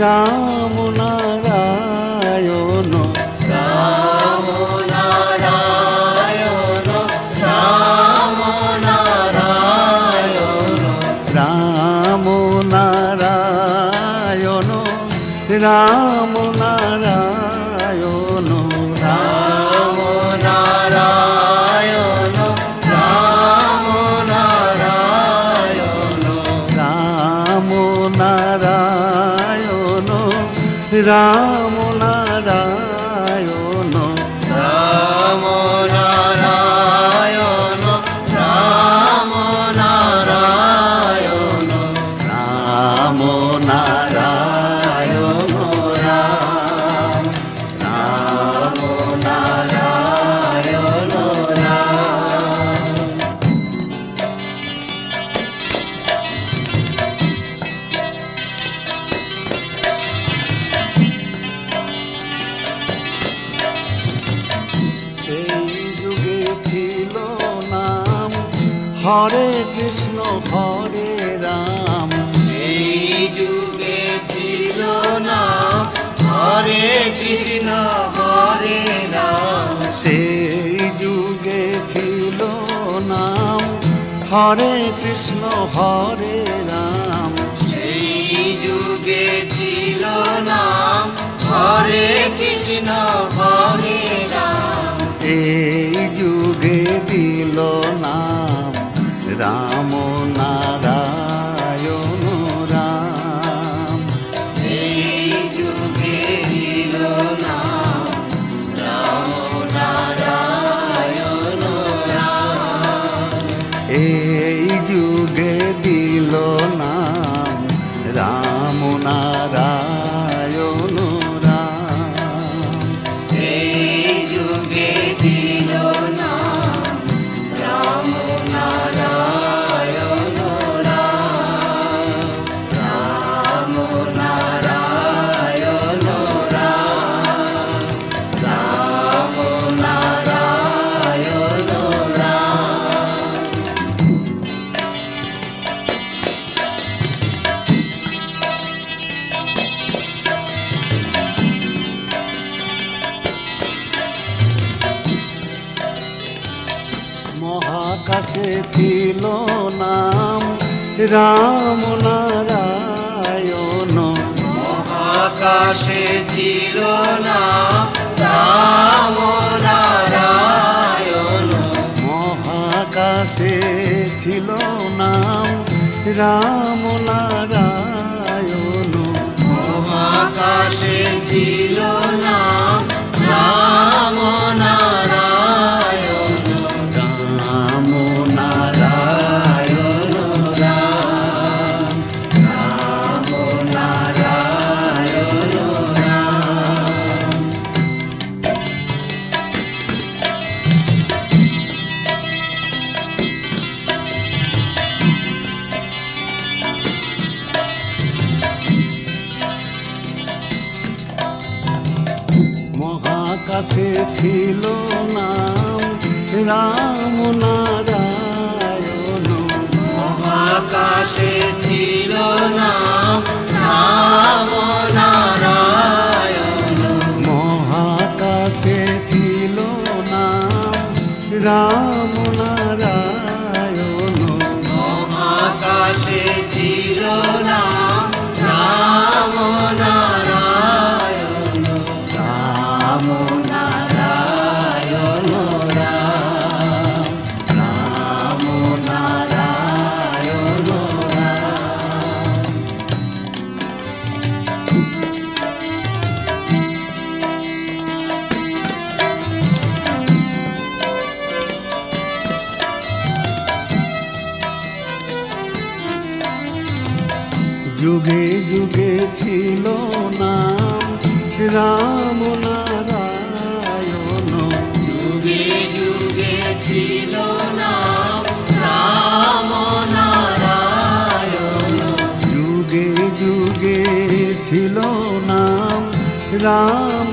রাম নারায়ণ রাম নারায়ণ রাম নারায়ণ রাম নারায়ণ রাম নারায়ণ রাম নারায়ণ রাম নারায়ণ রাম নারায়ণ রাম না হরে কৃষ্ণ হরে রাম। এই যুগে ছিল না। হরে কৃষ্ণ হরে রাম। সেই যুগে ছিল নাম হরে কৃষ্ণ হরে রাম। সেই যুগে ছিল না। হরে কৃষ্ণ হরে রাম। এই যুগে দিল নাম रामो ना রাম নারায়ণ। মহাকাশে ছিল না রাম নারায়ণ। মহাকাশে ছিল নাম রাম নারায়ণ। মহাকাশে ছিল না রাম নারায়ণ। মহাকাশে ছিল নাম রাম নারায়ণ। মহাকাশে ছিল না রাম নারায়ণ। মহাকাশে ছিল নাম রাম নারায়ণ। মহাকাশে ছিল না রাম নারায়ণ। ছিল নাম রাম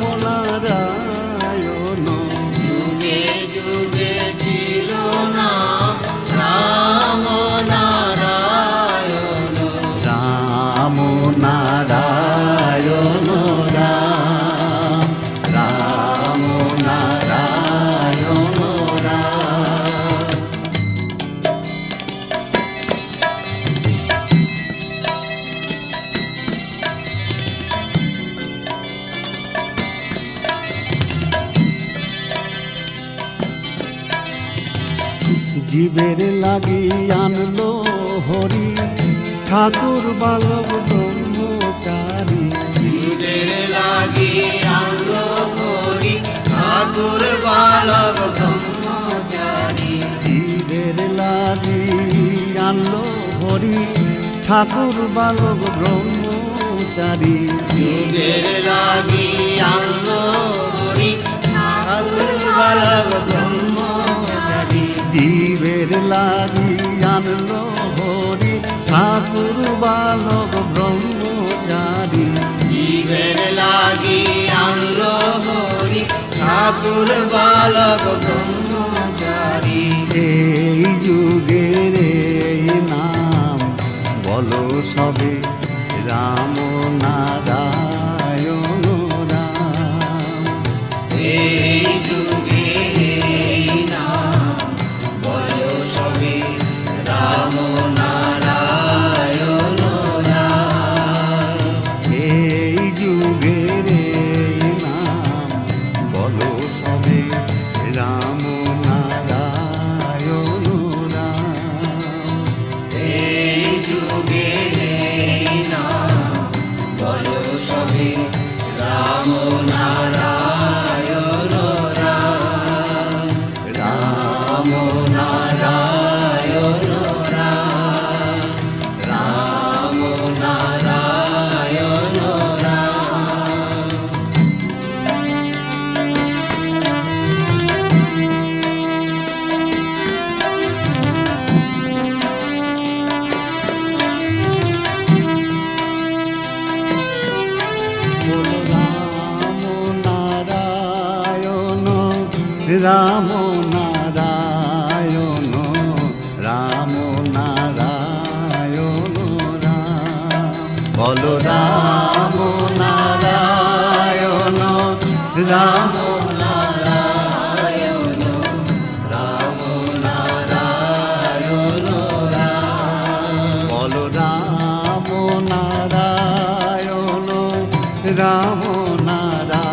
জীবের লাগি আনলো হরি। ঠাকুর বালক ব্রহ্মচারী। জীবের লাগি আনলো হরি ঠাকুর বালক ব্রহ্মচারী। জীবের লাগি আনলো হরি ঠাকুর বালক ব্রহ্মচারী। যুগের লাগি আনলো হরি ঠাকুর বালক ব্রহ্মচারী। জীবের লাগি আনলো হরি ঠাকুর বালক ব্রহ্মচারী। জীবের লাগি আনলো হরি ঠাকুর বালক ব্রহ্মচারী। এই যুগের নাম বলো সবে রাম রাম নারায়ণ রাম নারায়ণ রাম বলো রাম নারায়ণ রাম নারায়ণ রাম নারায়ণ রাম রাম নারায়ণ রাম নারায়ণ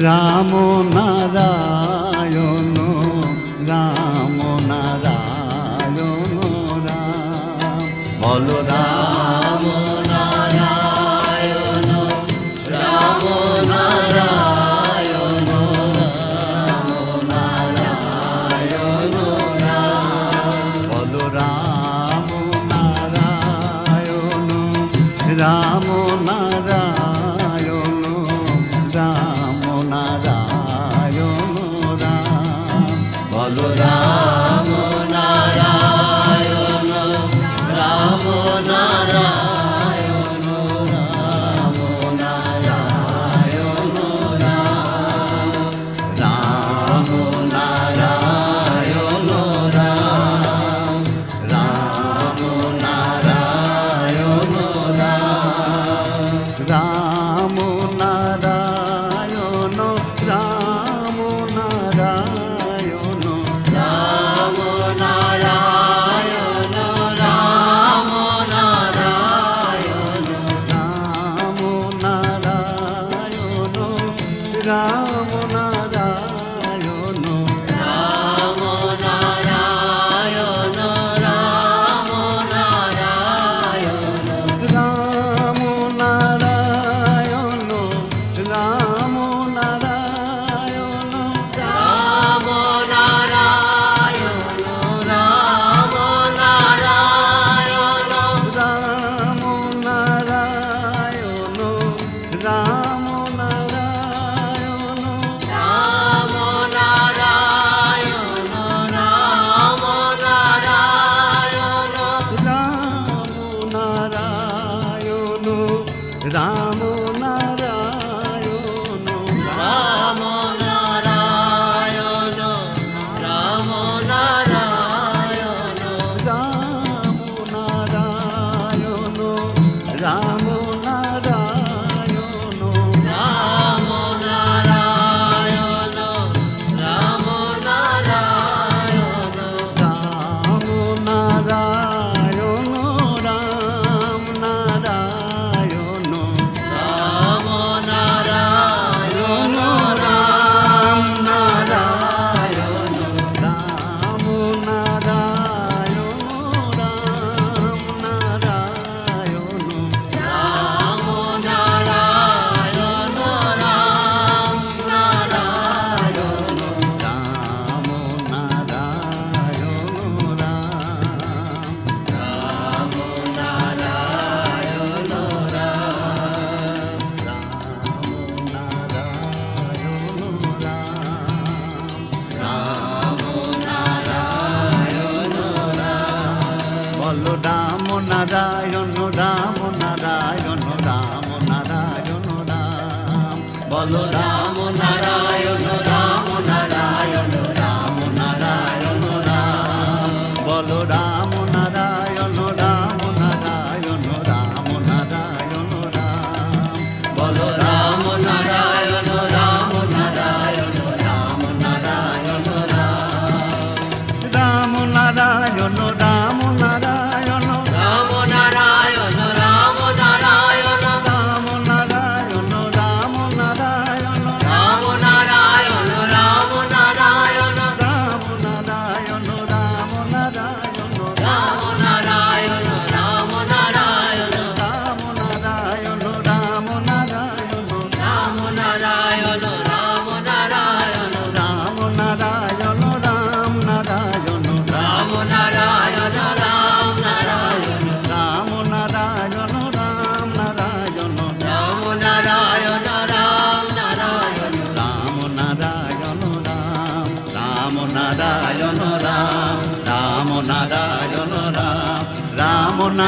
रामो नारा राधा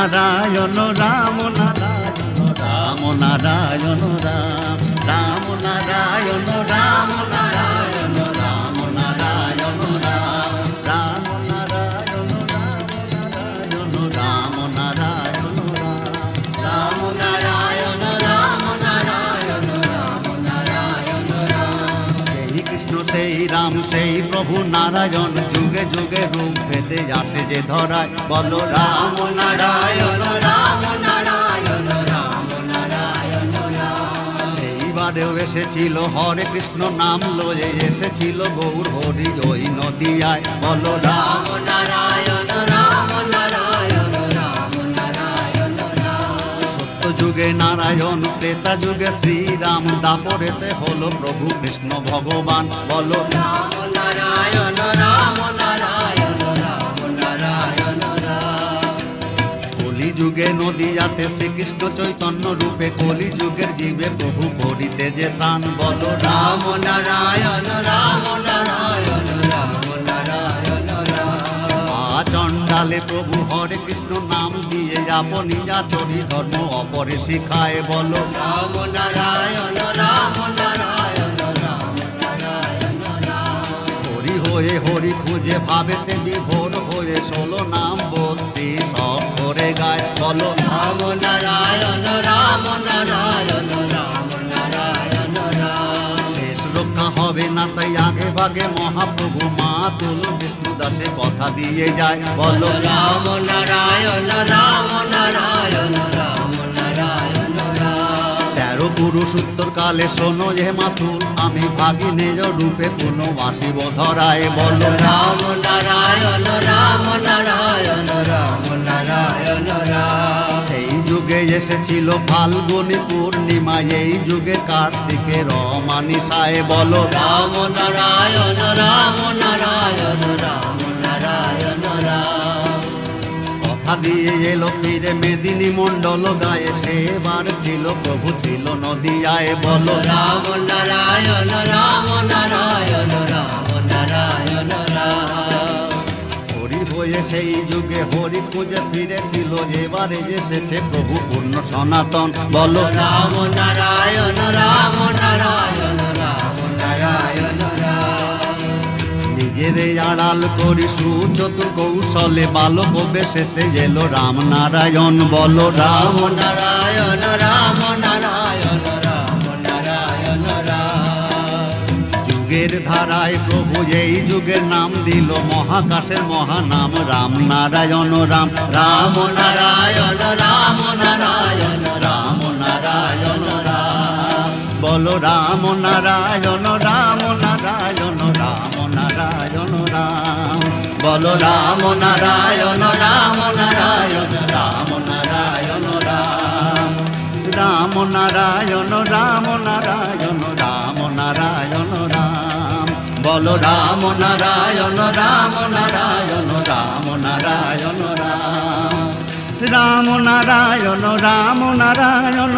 নারায়ণ রাম নারায়ণ রাম নারায়ণ রাম রাম নারায়ণ রাম রাম সেই প্রভু নারায়ণ। যুগে যুগে রূপ ভেদে আসে যে ধরায়। বলো রাম নারায়ণ, রাম এসেছিল হরে কৃষ্ণ নাম লয়ে এসেছিল গৌর হরি ওই নদিয়ায়। বলো রাম রাম নারায়ণ রাম নারায়ণ যুগে নারায়ণ ত্রেতা যুগে শ্রীরাম দাপরেতে হলো প্রভু কৃষ্ণ ভগবান। বলো। রাম নারায়ণ রাম নারায়ণ রাম নারায়ণ কলি যুগে নদিয়াতে শ্রীকৃষ্ণ চৈতন্য রূপে কলি যুগের জীবে প্রভু করিতে যে ত্রাণ বলো। রাম রাম নারায়ণ রাম নারায়ণ আচণ্ডালে প্রভু হরে কৃষ্ণ নাম দিয়ে আপনি যা চরি ধর্ম অপরে শিখায় বলো। রাম নারায়ণ রাম নারায়ণ হরি হয়ে হরি খুঁজে ভাবেতে বিভোর হয়ে ষোলো নাম বত্তি সব করে গায় বলো। রাম নারায়ণ রাম নারায়ণ। তাই আগে ভাগে মহাপ্রভু মা তুল বিষ্ণু দাসে কথা দিয়ে যায়। বলো রাম নারায়ণ রাম নারায়ণ রাম নারায়ণ তেরো পুরুষ উত্তর কালে শোনো যে মাতুল আমি ভাগি নিজ রূপে পুনঃ আসিব ধরায়। বলো রাম নারায়ণ রাম নারায়ণ রাম নারায়ণ রাম। যুগে এসেছিল ফাল্গুনি পূর্ণিমা এই যুগে কার্তিকের অমানিসায় বলো। রাম নারায়ণ রাম নারায়ণ রাম নারায়ণ রাম। কথা দিয়ে এলো ফিরে মেদিনী মণ্ডল গায়ে সেবার ছিল প্রভু ছিল নদিয়ায় বলো। রাম নারায়ণ রাম নারায়ণ রাম নারায়ণ রাম। হয়ে সেই যুগে হরি খুঁজে ফিরেছিল এবারে এসেছে প্রভু পূর্ণ সনাতন। বলো রাম নারায়ণ রাম নারায়ণ রাম নারায়ণ রাম। নিজের আড়াল করি সুচতুর কৌশলে বালক বেশেতে এলো রাম নারায়ণ। বলো রাম নারায়ণ রাম নারায়ণ যুগের ধারায় প্রভু এই যুগের নাম দিল মহাকাশের মহানাম রাম নারায়ণ রাম রাম নারায়ণ রাম নারায়ণ রাম নারায়ণ রাম বলো রাম নারায়ণ রাম নারায়ণ রাম নারায়ণ রাম বলো রাম নারায়ণ রাম নারায়ণ রাম নারায়ণ রাম রাম নারায়ণ রাম নারায়ণ রাম বলো রাম নারায়ণ রাম নারায়ণ রাম নারায়ণ রাম। রাম নারায়ণ রাম নারায়ণ।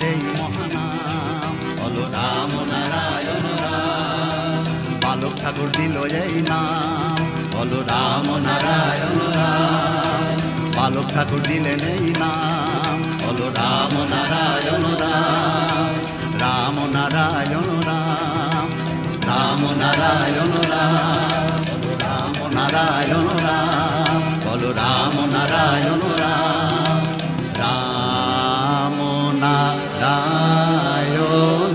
তোমার এই মহানাম। বলো রাম নারায়ণ রাম। বালক ঠাকুর দিল এই নাম। বলো রাম নারায়ণ রাম। বালক ঠাকুর দিলেন এই নাম। বলো রাম নারায়ণ রাম। রাম নারায়ণ রাম। রাম নারায়ণ রাম। রাম নারায়ণ রাম। বলো রাম নারায়ণ রাম। রাম না Dios.